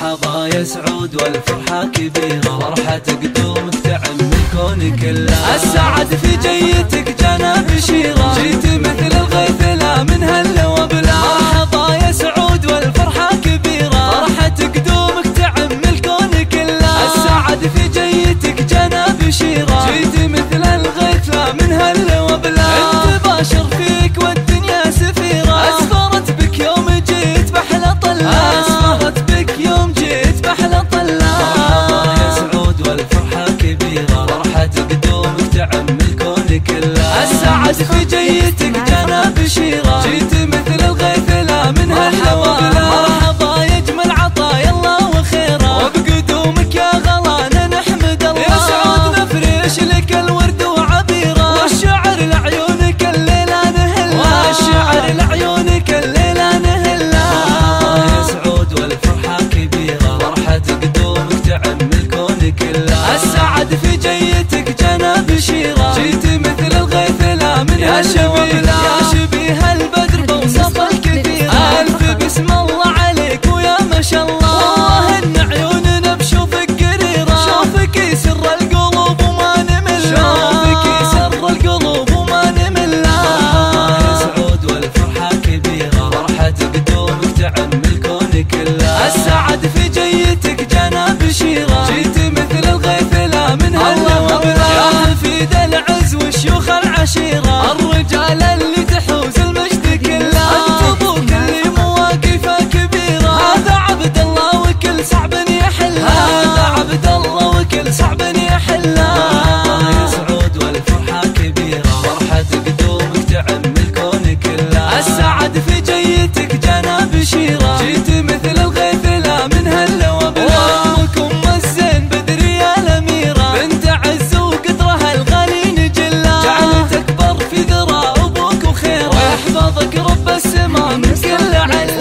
مرحبا يا سعود والفرحة كبيرة فرحة قدومك تعم الكون كله. السعد في جيتك جانا بشيرة جيت مثل الغيث لا من هلا وبلا. مرحبا يا سعود والفرحة كبيرة فرحة قدومك تعم الكون كله. السعد في جيتك جانا بشيرة جيت مثل الغيث لا من هلا وبلا. انت باشر فيك والدنيا السعد في جيتك جانا بشيرة جيت مثل الغيث لا من وبلا مرحبا يا اجمل عطايا الله وخيره وبقدومك يا غلانا نحمد الله. يا سعود نفرش لك الورد وعبيره والشعر لعيونك الليلة نهلا. والشعر لعيونك الليلة نهلا. يا سعود والفرحة كبيرة. فرحة قدومك تعم الكون كله. السعد في جيتك جانا بشيرة. جيت مثل الغيث يا شبيه يا شبيه البدر بوصف الكثير ألف بسم الله عليك ويا ما شاء الله. والله إن عيوننا بشوفك قريره شوفك يسر القلوب وما نمل شوفك يسر القلوب وما نمل يا سعود والفرحة كبيرة. فرحة قدومك تعم الكون كله. السعد في جيتك جانا بشيرة. جيت مثل الغيث لا من هلا وبلا. يا حفيد العز والشيوخ العشيرة. السعد في جيتك جانا بشيره جيت مثل الغيث لا من هلا وبلا. وامكم الزين بدري يا الأميرة. بنت عز وقدرها الغالي نجله جعلت اكبر في ذرى أبوك وخيره ويحفظك رب السما من كل عله